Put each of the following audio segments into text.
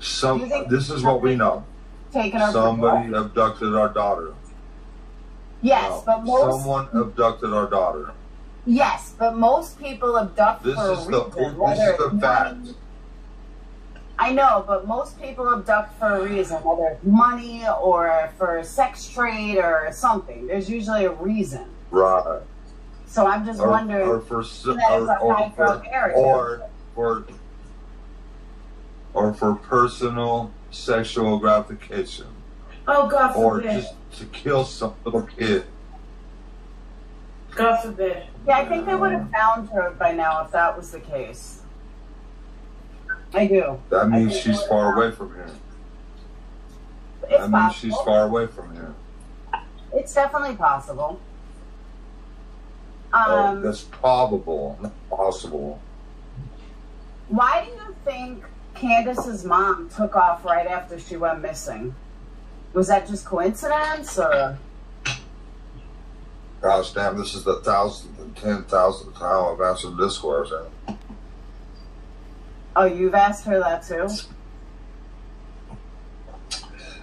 Some. This is what we know. Taking her. Somebody abducted our daughter. Yes, No, but most. someone abducted our daughter. Yes, but most people abduct This for is a the reason. this whether is the fact. money- I know, but most people abduct for a reason, whether it's money or for sex trade or something. There's usually a reason. Right. So I'm just Or, wondering. or for s- that is or, or, for, or for or for personal sexual gratification, Oh, God or forbid. just to kill some little kid. God forbid. yeah, I think they would have found her by now if that was the case. I do. That means she's far would've away from here. It's That means possible. she's far away from here. It's definitely possible. oh, Um, that's probable, not possible. why do you think Candus's mom took off right after she went missing? Was that just coincidence or? Gosh damn, this is the thousandth and ten thousandth time I've answered this question. Oh, you've asked her that too?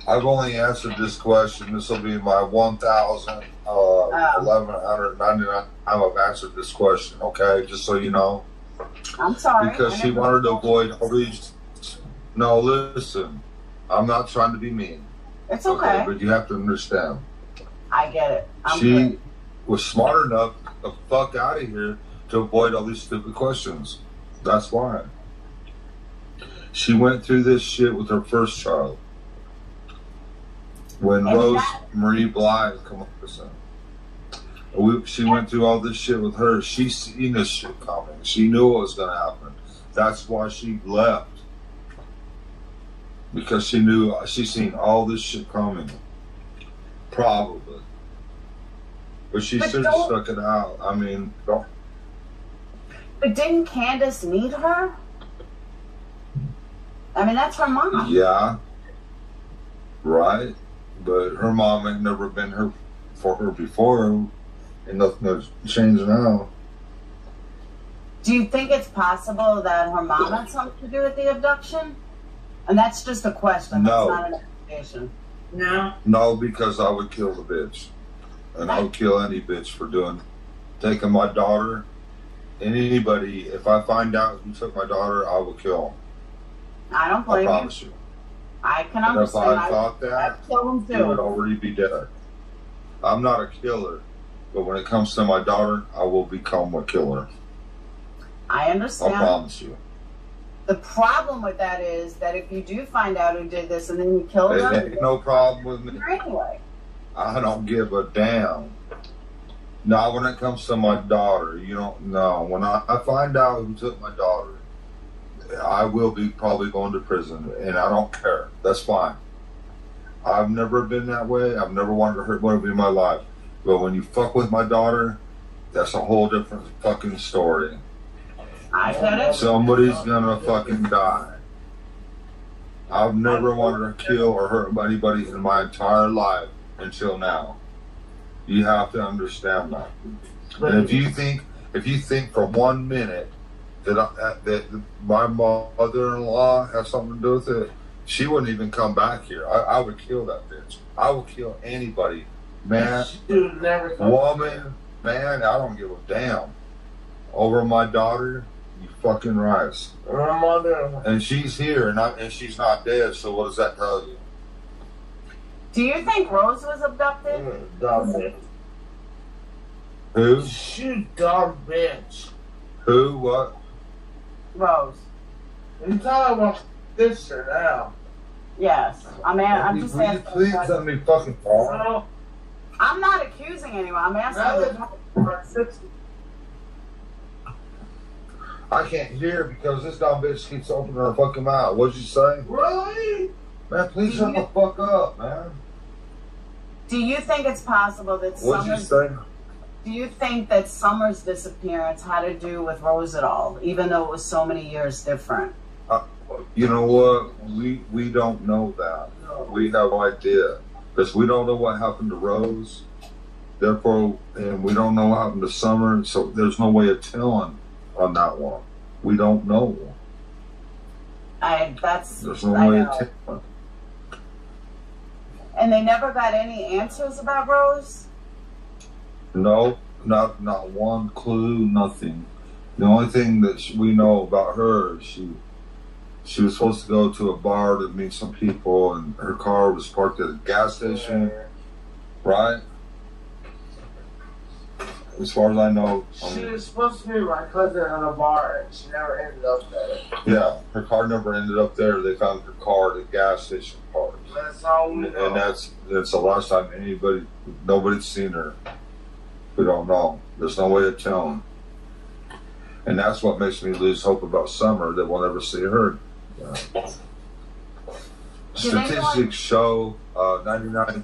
I've only answered this question. This will be my one thousand uh, eleven hundred ninety nine time I've answered this question. Okay, just so you know, I'm sorry. because she wanted to avoid all these. No, listen, I'm not trying to be mean. It's okay. but you have to understand. I get it. I'm she good. was smart enough to fuck out of here to avoid all these stupid questions. That's why. She went through this shit with her first child. When And Rose that- Marie Blige, come on, listen. We, she went through all this shit with her. She seen this shit coming. She knew what was going to happen. That's why she left. Because she knew she seen all this shit coming. Probably. But she should have stuck it out. I mean, don't. But didn't Candus need her? I mean, that's her mom. Yeah. Right. But her mom ain't never been her for her before, and nothing has changed now. Do you think it's possible that her mom had something to do with the abduction? And that's just a question. No. That's not an accusation. No. No, because I would kill the bitch, and I would kill any bitch for doing, taking my daughter, and anybody. If I find out who took my daughter, I will kill. 'em. I don't I blame you. promise you. I can And if. I I, thought that, I'd kill him he would already be dead. I'm not a killer, but when it comes to my daughter, I will become a killer. I understand. I promise you. The problem with that is that if you do find out who did this and then you kill It them, ain't no problem with me. anyway. I don't give a damn. Not when it comes to my daughter. You don't know. When I, I find out who took my daughter, I will be probably going to prison, and I don't care. That's fine. I've never been that way. I've never wanted to hurt anybody in my life. But when you fuck with my daughter, that's a whole different fucking story. I get it. Somebody's gonna fucking die. I've never wanted to kill or hurt anybody in my entire life until now. You have to understand that. And if you think, if you think for one minute that I, that my mother-in-law has something to do with it, she wouldn't even come back here. I, I would kill that bitch. I would kill anybody, man, woman, man. I don't give a damn. Over my daughter, you fucking rice. Her mother. And she's here, and, I, and she's not dead. So what does that tell you? Do you think Rose was abducted? Mm, dumb bitch. Who? You dumb bitch. Who? What? Rose. You talking about this or now? Yes. I mean, I'm just Will you asking. please let me fucking talk? Well, I'm not accusing anyone. I'm now asking. that we're 60. I can't hear because this dumb bitch keeps opening her fucking mouth. What'd you say? Really? Man, please shut the fuck up, man. Do you think it's possible that What'd you Summer's say? Do you think that Summer's disappearance had to do with Rose at all, even though it was so many years different? Uh, you know what? We we don't know that. We have no idea because we don't know what happened to Rose. Therefore, and we don't know what happened to Summer. So there's no way of telling on that one. We don't know. I that's There's no I way know. to tell. And they never got any answers about Rose. No, not not one clue, nothing. The only thing that sh- we know about her is she she was supposed to go to a bar to meet some people, and her car was parked at a gas station, right? As far as I know, I She mean, was supposed to be my cousin at a bar, and she never ended up there. yeah, her car never ended up there. They found her car at a gas station park. That's all we know. and that's that's the last time anybody nobody's seen her. We don't know. There's no way of telling. And that's what makes me lose hope about Summer that we'll never see her. Do they statistics show uh, 99%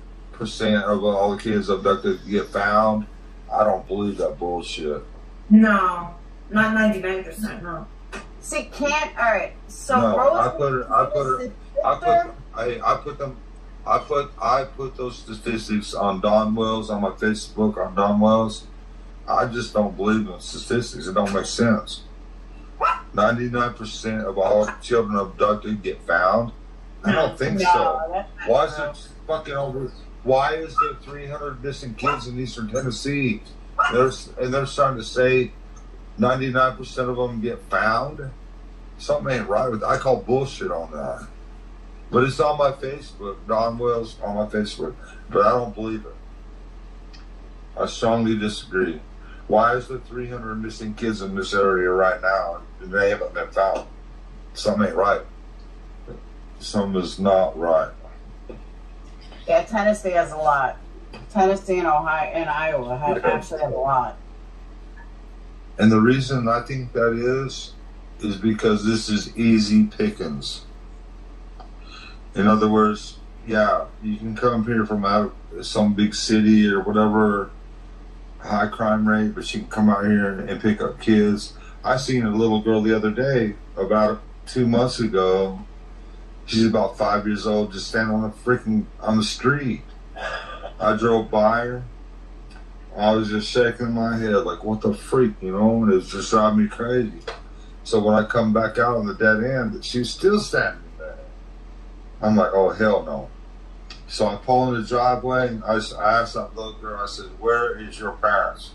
of all the kids abducted get found. I don't believe that bullshit. No, not ninety nine percent. No. See, can't all right. So No, Rose, I put her- I put her- I put? I, I put them I put I put those statistics on Don Wells on my Facebook on Don Wells. I just don't believe in statistics. It don't make sense. Ninety nine percent of all children abducted get found. I don't think no, so. that's not Why is it fucking over? Why is there three hundred missing kids in Eastern Tennessee? There's and they're starting to say ninety nine percent of them get found. Something ain't right with. I call bullshit on that. But it's on my Facebook. Don Wells on my Facebook. But I don't believe it. I strongly disagree. Why is there 300 missing kids in this area right now and they haven't been found? Something ain't right. Something is not right. Yeah, Tennessee has a lot. Tennessee and Ohio and Iowa have Okay. actually have a lot. And the reason I think that is, is because this is easy pickings. In other words, yeah, you can come here from out some big city or whatever, high crime rate, but you can come out here and, and pick up kids. I seen a little girl the other day, about two months ago. She's about five years old, just standing on the freaking on the street. I drove by her. I was just shaking my head like, what the freak, you know? And it was just driving me crazy. So when I come back out on the dead end, she's still standing there. I'm like, oh hell no. So I pull in the driveway. And I, I asked that little girl. I said, "Where is your parents?"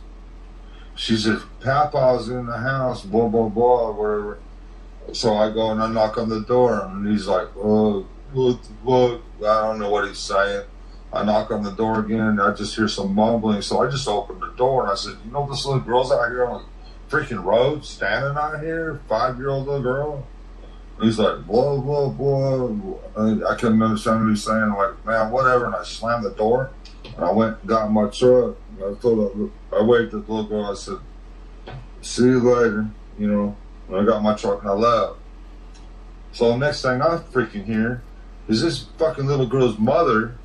She says, "Papa's in the house." Blah blah blah. Whatever. So I go and I knock on the door, and he's like, "Oh, what fuck?" I don't know what he's saying. I knock on the door again, and I just hear some mumbling. So I just opened the door, and I said, "You know, this little girl's out here on the freaking road, standing out here, five-year-old little girl." He's like, blah, blah, blah. I couldn't understand what he was saying. I'm like, man, whatever. And I slammed the door. And I went and got my truck. And I told her, I waved at the little girl. I said, see you later. You know, and I got my truck and I left. So the next thing I freaking hear is this fucking little girl's mother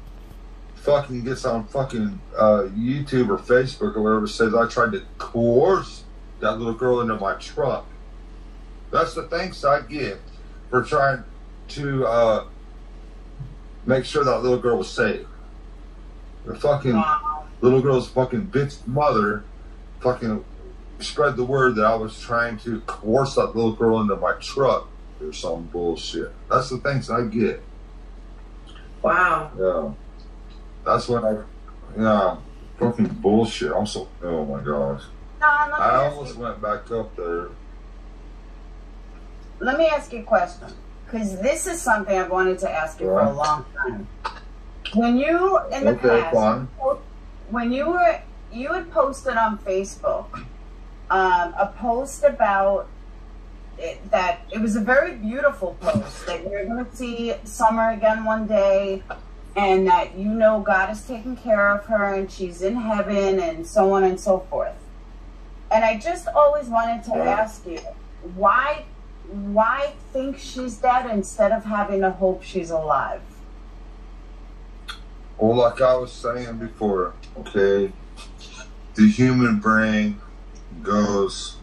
fucking gets on fucking uh, YouTube or Facebook or whatever says I tried to coerce that little girl into my truck. That's the thanks I get for trying to uh, make sure that little girl was safe. The fucking Wow. little girl's fucking bitch mother fucking spread the word that I was trying to coerce that little girl into my truck or some bullshit. That's the things I get. Wow. Yeah. That's when I, yeah, fucking bullshit. I'm so, oh my gosh. Me, I almost you, went back up there. let me ask you a question. Because this is something I've wanted to ask you for a long time. When you, in the Okay, past, fine. when you were you had posted on Facebook um, a post about it, that it was a very beautiful post that you're going to see Summer again one day, and that you know God is taking care of her and she's in heaven and so on and so forth. And I just always wanted to ask you why why think she's dead instead of having a hope she's alive. Well, like I was saying before, okay, the human brain goes